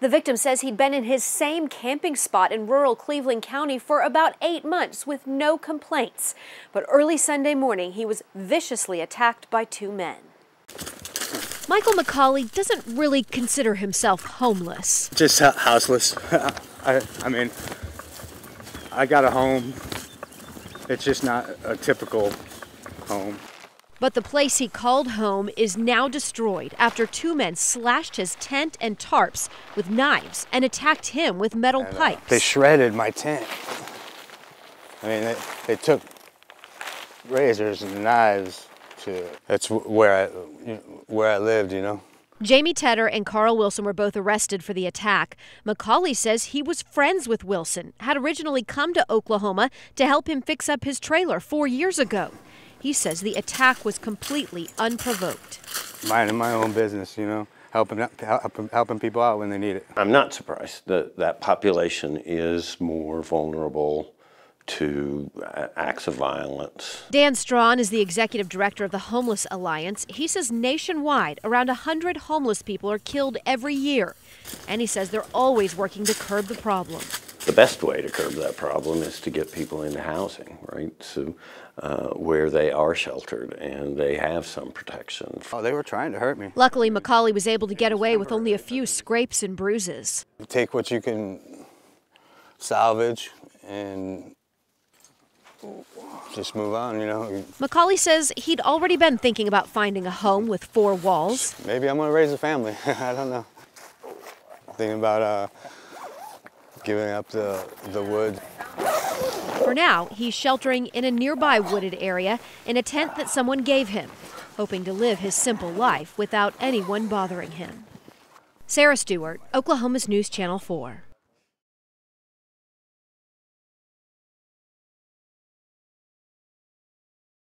The victim says he'd been in his same camping spot in rural Cleveland County for about eight months with no complaints. But early Sunday morning, he was viciously attacked by two men. Michael McCauley doesn't really consider himself homeless. Just houseless. I, I mean, I got a home. It's just not a typical home. But the place he called home is now destroyed after two men slashed his tent and tarps with knives and attacked him with metal and, uh, pipes. They shredded my tent. I mean, they, they took razors and knives to. That's where I where I lived, you know. Jamie Tedder and Carl Wilson were both arrested for the attack. McCauley says he was friends with Wilson, had originally come to Oklahoma to help him fix up his trailer four years ago. He says the attack was completely unprovoked. Minding my own business, you know, helping, helping, helping people out when they need it. I'm not surprised that that population is more vulnerable to uh, acts of violence. Dan Straughan is the executive director of the Homeless Alliance. He says nationwide, around 100 homeless people are killed every year. And he says they're always working to curb the problem. The best way to curb that problem is to get people into housing, right? So, uh, where they are sheltered and they have some protection. Oh, they were trying to hurt me. Luckily, McCauley was able to get away with only a few scrapes and bruises. Take what you can salvage and just move on, you know. McCauley says he'd already been thinking about finding a home with four walls. Maybe I'm going to raise a family. I don't know. Thinking about uh, giving up the, the wood. For now, he's sheltering in a nearby wooded area in a tent that someone gave him, hoping to live his simple life without anyone bothering him. Sarah Stewart, Oklahoma's News Channel 4.